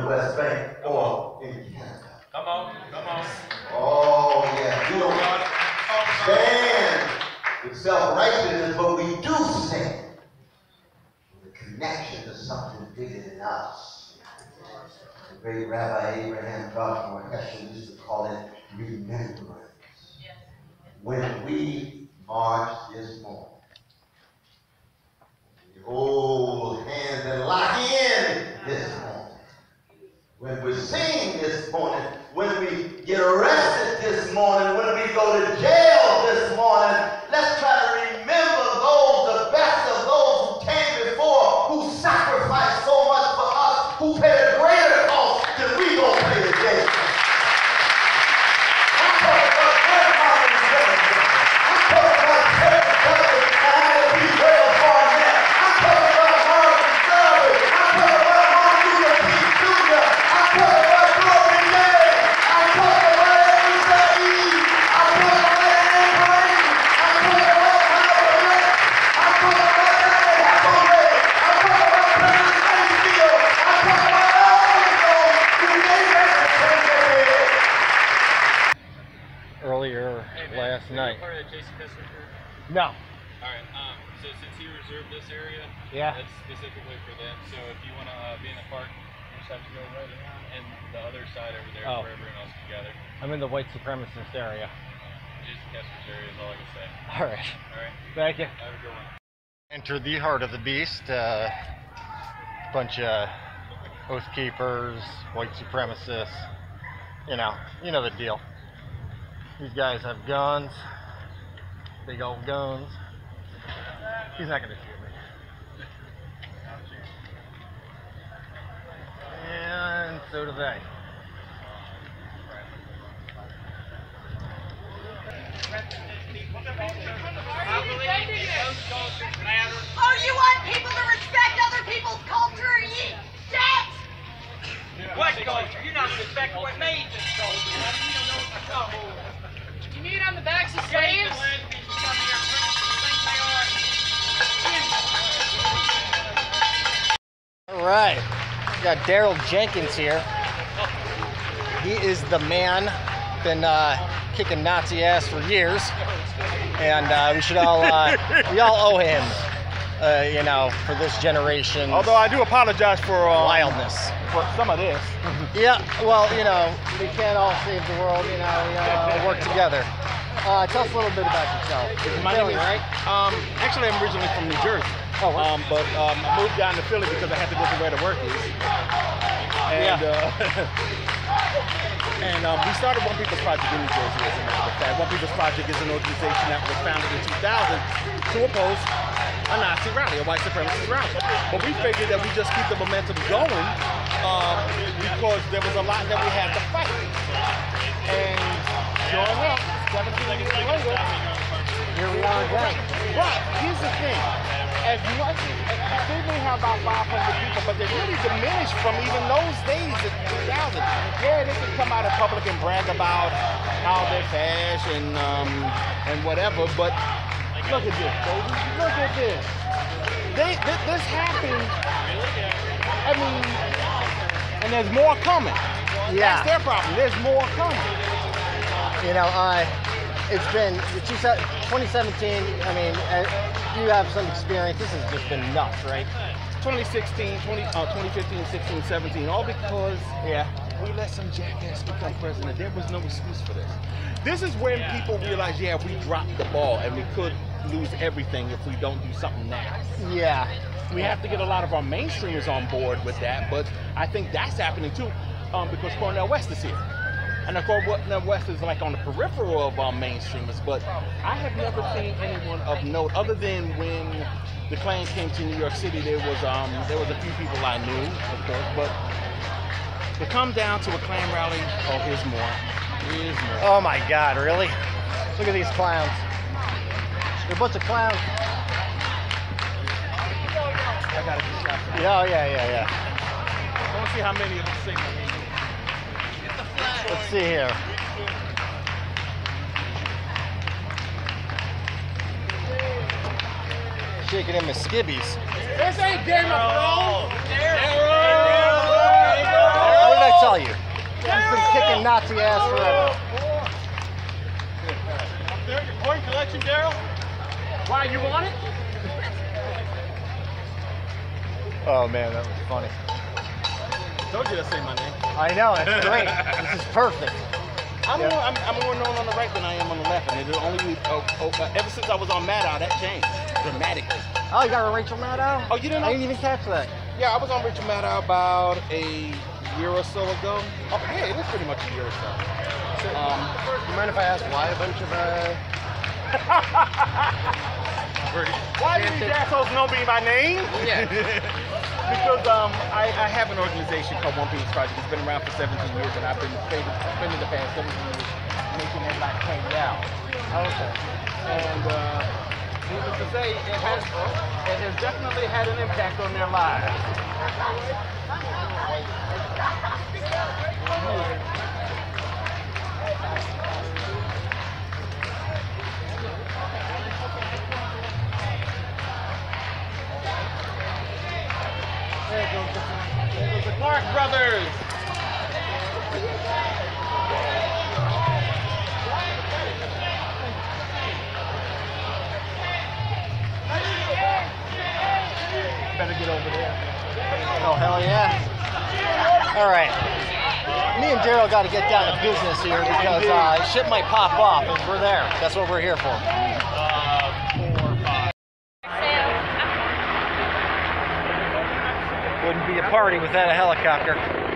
the West Bank, or in Canada. Come on, come on. Oh, yeah. We don't God, talk it. stand with self-righteousness, but we do stand with a connection to something bigger than us. The great Rabbi Abraham Joshua Heschel used to call it remembrance. When we march this morning, hold hands and lock in this morning. When we sing this morning, when we get arrested this morning, when we go to jail this morning, let's try to specifically for them. So if you want to uh, be in the park, you just have to go right around and the other side over there Oh. where everyone else can gather. I'm in the white supremacist area. Jason Kessler's area is all I can say. All right. All right. Thank you. Have a good one. Enter the heart of the beast. Uh, bunch of oath keepers, white supremacists. You know, you know the deal. These guys have guns, big old guns. He's not gonna shoot me. And so do they. Oh, you want people to respect other people's culture? You shit! What culture? You're not respecting what made this culture. You don't know what you're talking about. You mean on the backs of slaves? Gillespie should come here and think they are. All right, we got Daryle Jenkins here. He is the man, been uh, kicking Nazi ass for years, and uh, we should all uh, we all owe him, uh, you know, for this generation. Although I do apologize for um, wildness. for some of this. Yeah, well, you know, we can't all save the world. You know, we all work together. Uh, tell us a little bit about yourself. My name is- right? Um, actually, I'm originally from New Jersey. Oh, um, but um, I moved down to Philly because I had to go to where the work is. And Yeah. uh, and um, we started One People's Project in New Jersey. As a matter of fact, One People's Project is an organization that was founded in 2000 to oppose a Nazi rally, a white supremacist rally. But we figured that we just keep the momentum going um, because there was a lot that we had to fight. And sure enough, 17 years later, Here we are again. but here's the thing. As much as I think have about 500 people, but they really diminished from even those days in 2000. Yeah, they could come out in public and brag about how they're fast and um, and whatever, but look at this, baby. Look at this. They, th- this happened. I mean, and there's more coming. Yeah. That's their problem. There's more coming. You know, uh, it's been the two thou- 2017. I mean, uh, you have some experience. This has just been nuts, right? 2016, 20, uh, 2015, 16, 17, all because Yeah. we let some jackass become president. There was no excuse for this. This is when people realize, yeah, we dropped the ball and we could lose everything if we don't do something now. Yeah. we have to get a lot of our mainstreamers on board with that. But I think that's happening too, um, because Cornel West is here. And of course, West is like on the peripheral of um, mainstreamers. But I have never seen anyone of note, other than when the Klan came to New York City. There was um, there was a few people I knew, of course, but to come down to a Klan rally, oh, here's more. Here's more. Oh my God, really? Look at these clowns. They're a bunch of clowns. I gotta get. Yeah, oh, yeah, yeah, yeah. I want to see how many of them sing. Let's see here. Shaking him with skibbies. this ain't Game of Thrones. What did I tell you? He's been kicking Nazi ass forever. There, your coin collection, Daryle. Why you want it? Oh man, that was funny. Told you to say my name. I know, that's great. this is perfect. I'm, Yeah. more, I'm, I'm more known on the right than I am on the left, and it only oh, oh, uh, ever since I was on Maddow, that changed dramatically. Oh, you got a Rachel Maddow? Oh, you didn't know? I didn't even catch that. Yeah, I was on Rachel Maddow about a year or so ago. Oh, yeah, it was pretty much a year or so. Um, You mind if I ask why a bunch of uh? why do these assholes know me by name? Yeah. because um, I, I have an organization called One People's Project. It's been around for 17 years, and I've been spending, the past 17 years making everybody pay out. Okay. And uh, needless to say, it has, it has definitely had an impact on their lives. There goes the, there goes the Clark brothers. Better get over there. Oh hell yeah! All right. Me and Daryle got to get down to business here because uh, shit might pop off, and we're there. That's what we're here for. Wouldn't be a party without a helicopter.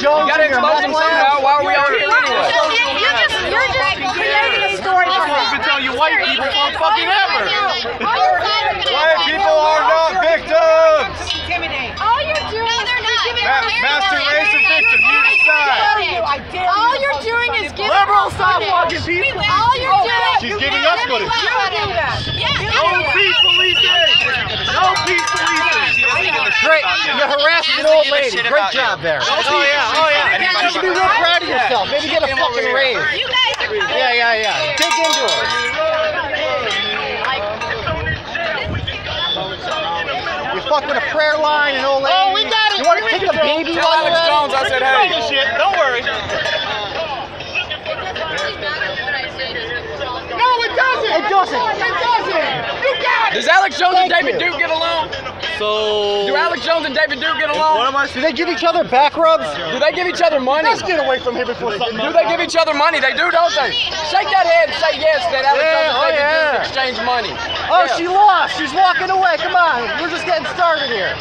Jones You gotta expose meth them somehow. Why are we all here anyway? You're just, you're just creating a story for I've been telling you white people for fucking ever. White people are not victims. All you're doing no, they're not. Ma- master race and victim, you decide. I. All you're doing is giving Liberals, stop footage. walking people. All you're doing She's giving us footage. You do that. Yeah. No peace policing. No peace policing. Great. You harassed an old lady. Great job there. Oh yeah, oh yeah. You should be real proud of yourself. Maybe get a fucking raise. You guys are coming. Yeah, yeah, yeah. Dig into it. You fuck with a prayer line, an old lady. Oh, we got it. You want to We take got a baby Tell while you're Alex at Jones? I said, hey. Don't worry. It doesn't really matter what I say. No, it doesn't. It doesn't. It doesn't. You got it. Does Alex Jones and David you. Duke get along? So. Do Alex Jones and David Duke get along? Do they give each other back rubs? Do they give each other money? Let's get away from here before something. Do they give each other money? They do, don't they? Shake that head and say yes that Alex Yeah, Jones and oh, David yeah. Duke exchange money. Oh, Yeah. she lost. She's walking away. Come on. We're just getting started here.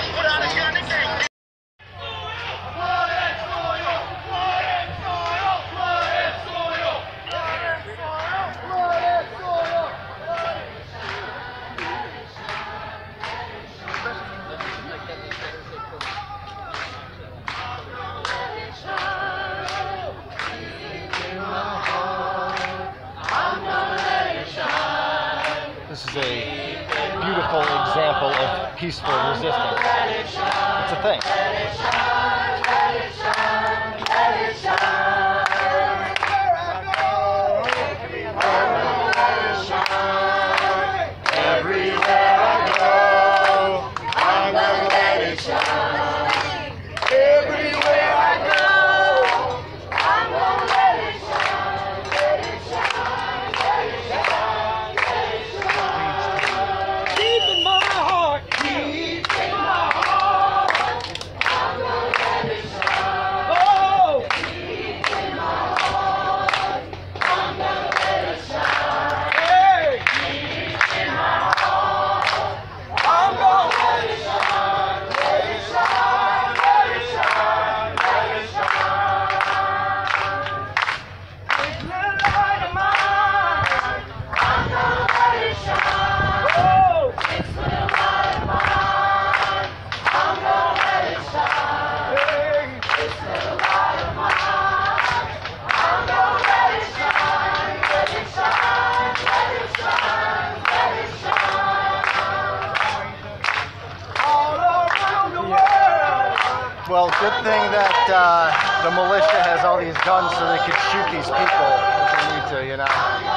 Well, good thing that uh, the militia has all these guns so they could shoot these people if they need to, you know,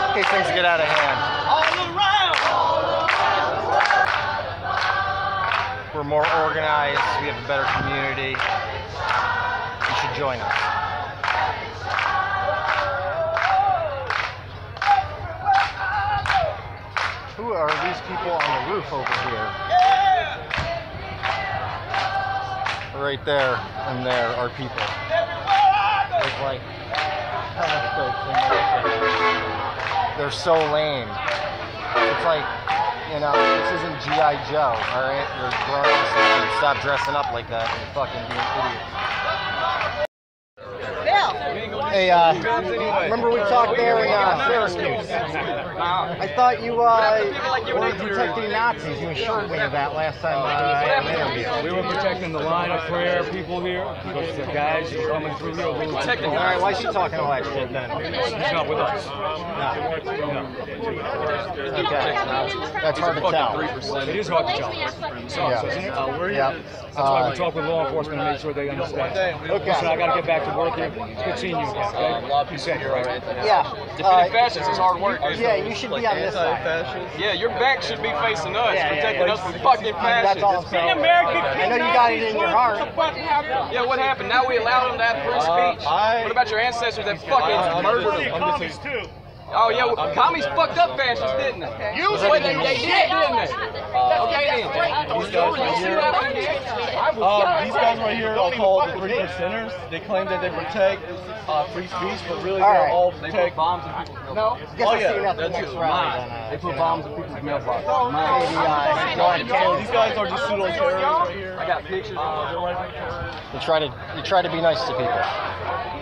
in case things get out of hand. We're more organized. We have a better community. You should join us. Who are these people on the roof over here? Right there and there are people. Like oh, everything. They're so lame. It's like, you know, this isn't G.I. Joe, alright? You're grown stop dressing up like that and fucking being idiots. Hey, uh, remember we talked there in uh, Syracuse? I thought you uh, were protecting Nazis. You assured me of that last time uh, I had an interview. We were protecting the line of prayer people here because the guys who are coming through here All right, why is she talking all that shit then? He's not with us. No. Okay. That's hard to tell. It is hard to tell. Yeah. Uh, we're here. Yeah. That's why Uh, we talk with law enforcement to make sure they understand. Okay. Listen, I got to get back to work here. It's good seeing you again. Okay? You said you're right. Yeah. Uh, Fascists is hard work. yeah, you should be on this side. Yeah, your back should be facing us, Yeah, yeah, protecting yeah. us from fucking That's all I'm fascists. saying. I know you got it in your heart. Yeah, what happened? Now we allow them to have free speech. I- what about your ancestors that fucking murdered them? I'm just saying- Oh yeah, well, commies fucked up fascists, didn't they? You they, they, they did, didn't they? Okay then. You see what happened again? Um, these guys right here are called the three percenters. They claim that they protect uh, free speech, but really they're right. all They put bombs in people's mailboxes. Guess Oh, I'll yeah, see you at that's next it. rally. then, uh, They put bombs in people's mailboxes. Mine. Maybe uh, go ahead and So these guys are just pseudo terrorists right here. I got pictures. You try to you try to be nice to people.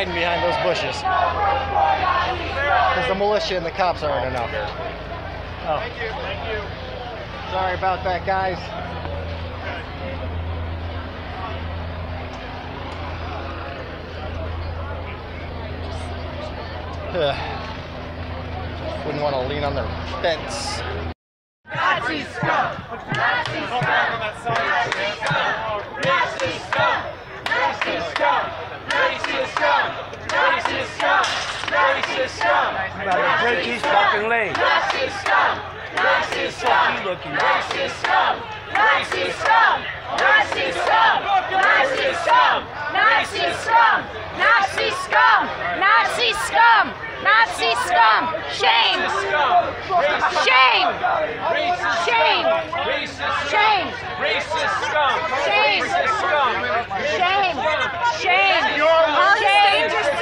Hiding behind those bushes. Because the militia and the cops aren't enough. Oh. Sorry about that, guys. Ugh. Wouldn't want to lean on their fence. scum! Racist scum! You better break his fucking leg. Racist scum! Racist scum! looking Racist scum! Nazi scum! Nazi scum! Nazi scum! Nazi scum! Nazi scum! Nazi scum! Nazi scum! Shame! Shame! Shame! Shame! Racist scum! Shame! Shame! Shame! Shame!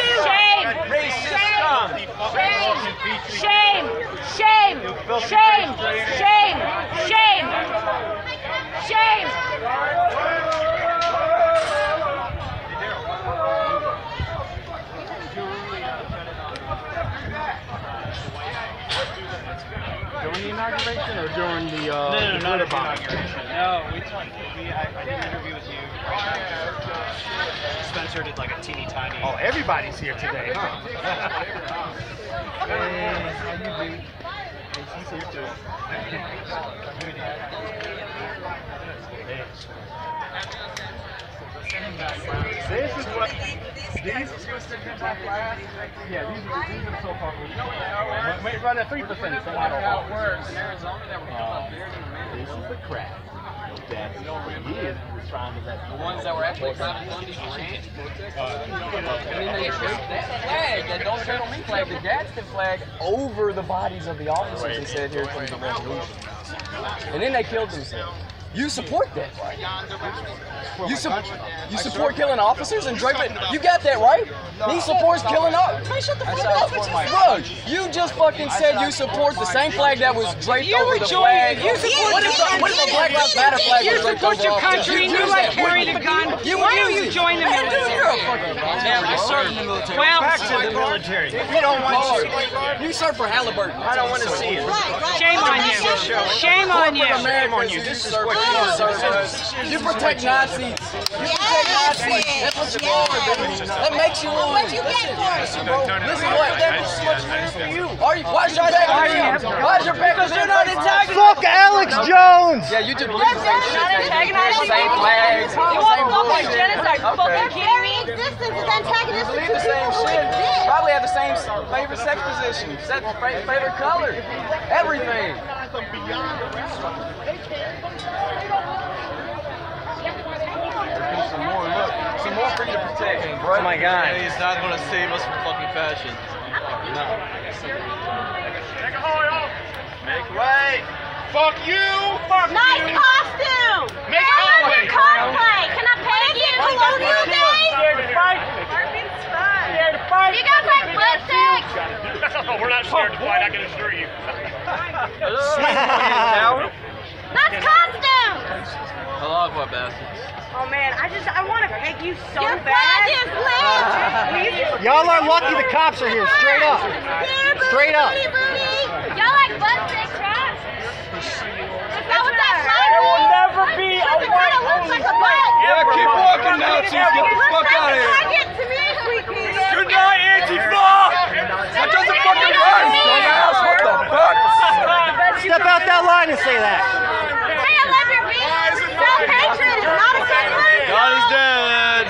Racist! Shame! Shame! Shame! Shame! Shame! Shame! During the inauguration or during the uh, No, no, no, not the inauguration. No, we, we I, I did an interview with you. Spencer did like a teeny tiny. Oh, everybody's here today, huh? Hey, how you do? Hey, she's here too. This is what these Yeah, these are these are so-called. Wait, wait, run at three percent. So I don't know. works in Arizona that were coming up oh, there in America. This is the crap. That he is responding to that. The ones that were actually trying to Dundee chant. And then they shaped that flag, uh, that Don't on Me flag, the Gadsden flag, over the bodies of the officers and said, here comes the revolution. And then they killed themselves. You support that. You, su- you support killing officers and Drake? You got that right? He supports killing officers. Man, shut the fuck up. Bro, you just fucking said you support the same flag that was draped over the flag. you support what the, what the Black Lives Matter flag was draped over your officers? country, you like carrying a gun. Why don't you join the military? you're a fucking Damn, I served in the military. Well, Back to the military. We don't want you. You served for Halliburton. I don't want to see it. Shame on you. Shame on you. Shame on you. This is what you serve. You protect Nazis. You protect Nazis. That's what you are, baby. That makes you one. What'd you get for it? Listen, bro. Listen, what? That's what's fair for you. Are you? Why's your back against them? Why's your back against them? You're not antagonizing. Fuck Alex Jones! Yeah, you just believe the same shit. Same flags. You want same fucking bullshit. genocide? Okay. Fucking very existence is antagonistic Believe to the same people who shit. Probably have the same favorite sex position, set favorite color, everything. Some more, look, some more for you to protect. Oh my God. He's not gonna save us from fucking fashion. Make way! Fuck you! Fuck Nice you! costume! Make I love way. your cosplay! Can I peg you? Colonial Day? Scared to fight? Scared to fight? You got like lipstick! We're not scared to fight, I can assure you. Nice costume! Hello, boy bastards. Oh man, I just I want to peg you so Your bad. flag is lit! Y'all are lucky the cops are here. Straight up. Straight up. Booty, booty. Y'all like butt sticks, right? Is that what that flag There will is? never be a It kind of looks like. Yeah, keep walking, Nazis. Get the fuck out of here. target to me. Good night, Antifa! That doesn't fucking run, dumbass. What the fuck? Step out that line and say that. Hey, I love your beat. Self-hatred is not a good word. God is dead.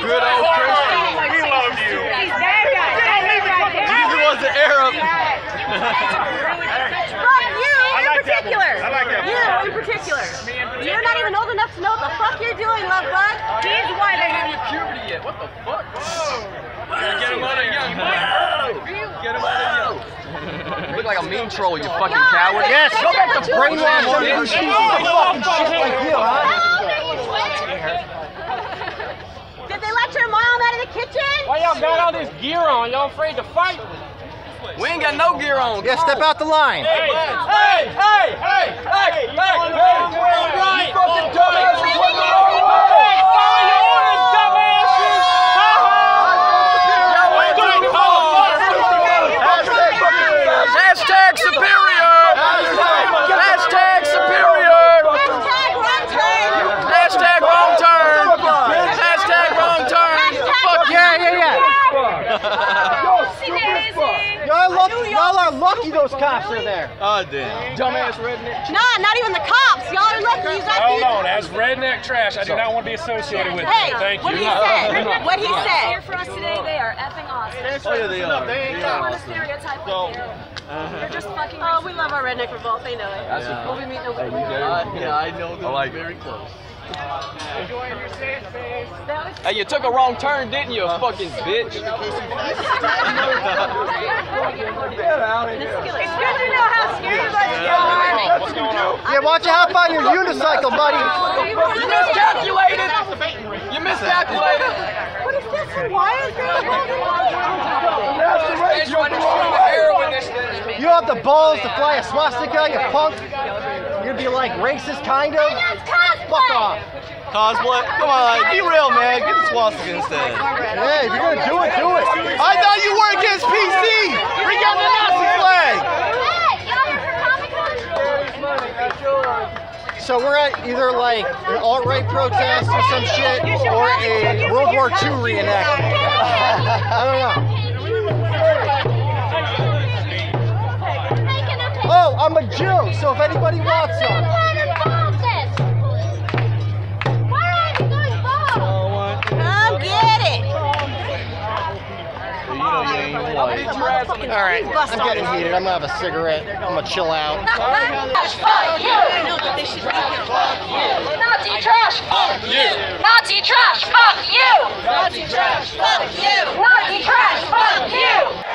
Good old Christian. We love you. He's that guy. That guy right. Jesus was an Arab. Fuck you I in like that particular. I like that You in particular. You're not even old enough to know what the fuck you're doing, love bug. He's why they Have you puberty yet? What the fuck? Get him out of here. Get him out of here. You look like a mean troll, you fucking coward. Yes. Go back to brainwash Brainwash bitch. fucking shit like you, huh? How old are you, twin? Did they let your mom out of the kitchen? Why y'all got all this gear on? Y'all afraid to fight? We ain't got no gear on. Yeah, step out the line. Hey, hey, hey, hey, hey, hey, hey, hey, fucking dumbasses went the wrong way. Hey, follow your orders, dumbasses! Cops are there. Oh, damn. Dumbass redneck. Nah, not even the cops. Y'all are lucky. You got Hold on, that's redneck trash. I do not want to be associated with Hey, it. Thank what you. he said? What he said. Here said? for us today, they are effing awesome. Oh, yeah, they are. They ain't They don't want to stereotype So- like you. They're just fucking. Oh, we love our redneck revolt. They know it. That's Yeah. We'll be meeting over there. Uh, yeah, I know them I like it. very close. Hey, you took a wrong turn, didn't you, fucking bitch? Get out of here. It's good to know how scared you are. What's going on? Yeah, watch out on your unicycle, buddy. You miscalculated! You miscalculated! What is this? Why is there a He's trying to shoot the heroin this. You have the balls to fly a swastika, you punk. You're gonna be like racist, kind of. Fuck off. Cosplay? Come on, be real, man. Get the swastika instead. Yeah, if you're gonna do it, do it. I thought you were against PC. Bring out the Nazi flag. So we're at either like an alt-right protest or some shit, or a World War II reenactment. I don't know. Oh, I'm a Jew, so if anybody wants some. Come get it. You know you ain't white. All right, I'm getting heated. I'm gonna have a cigarette. I'm gonna chill out. Fuck you! Nazi trash! Fuck you! Nazi trash! Fuck you! Nazi trash! Fuck you! Nazi trash! Fuck you!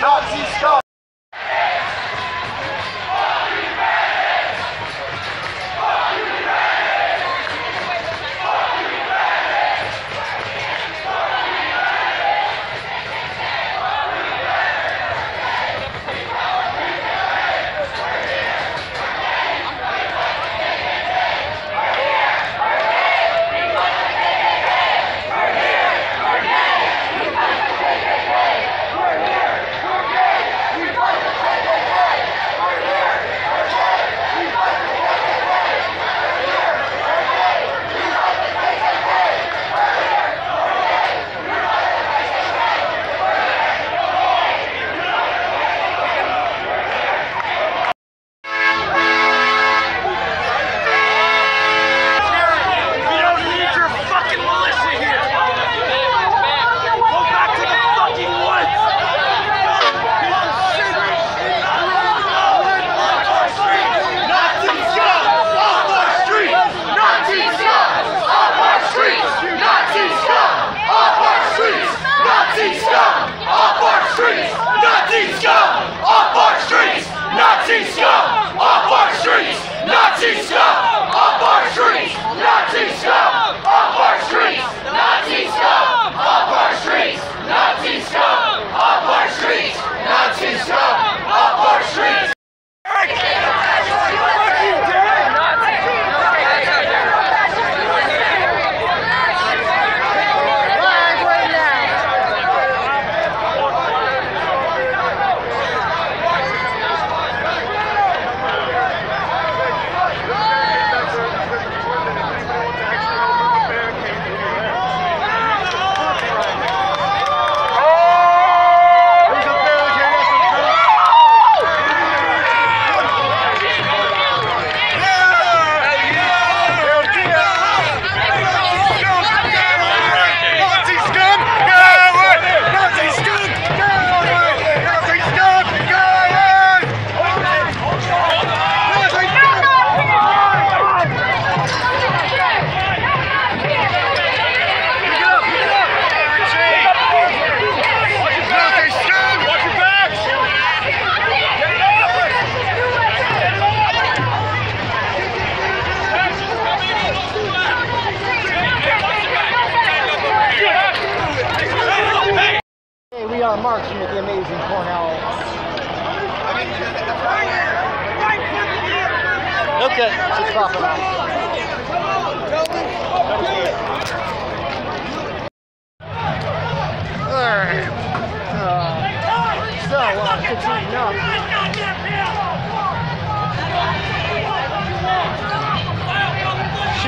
Nazi stuff.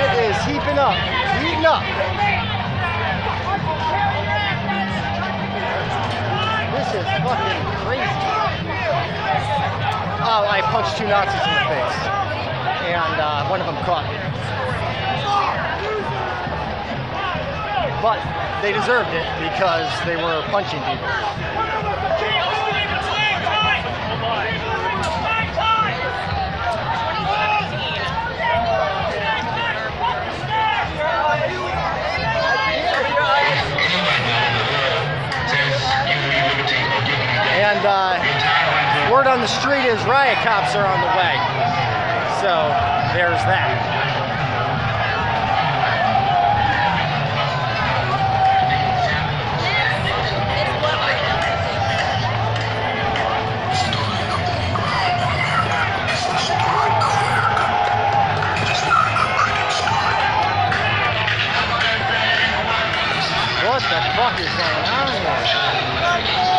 Shit is heaping up. Heating up. This is fucking crazy. Oh, I punched two Nazis in the face. And uh, one of them caught me. But they deserved it because they were punching people. And uh, word on the street is riot cops are on the way. So there's that. What the fuck is going on here?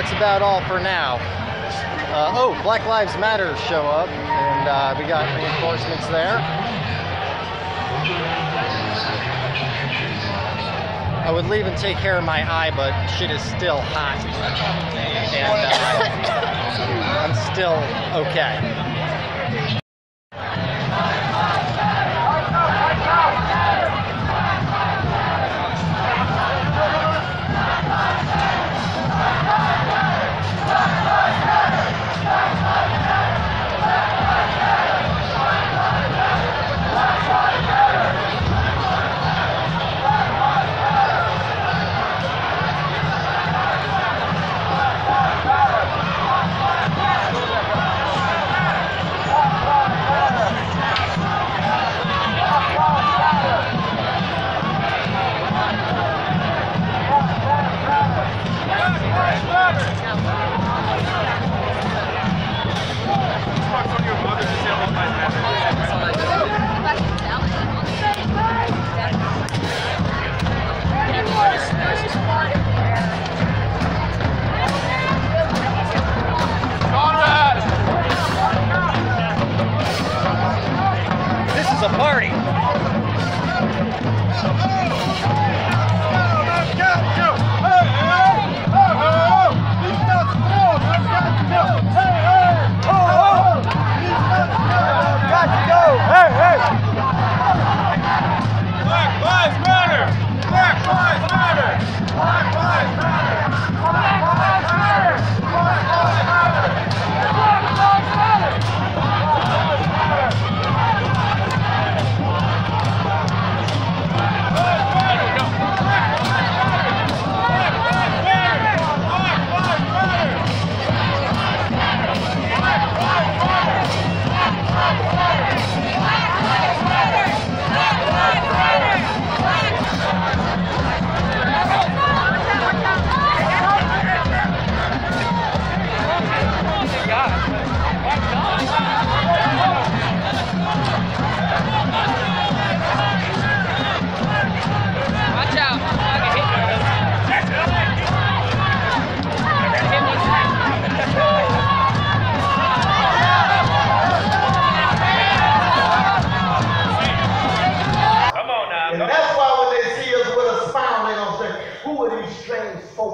That's about all for now. Uh, oh, Black Lives Matter show up, and uh, we got reinforcements there. I would leave and take care of my eye, but shit is still hot, and uh, I'm still okay.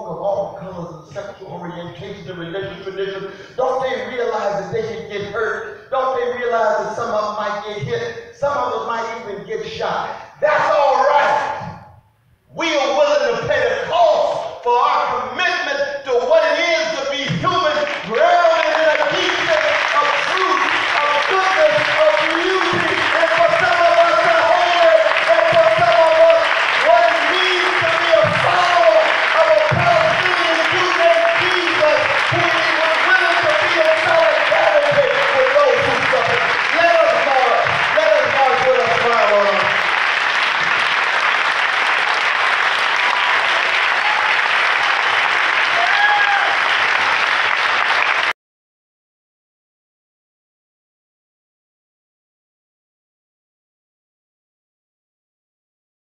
of all colors, of sexual orientations, and religious traditions, don't they realize that they can get hurt? Don't they realize that some of them might get hit? Some of us might even get shot. That's all right. We are willing to pay the cost for our commitment to what it is to be human.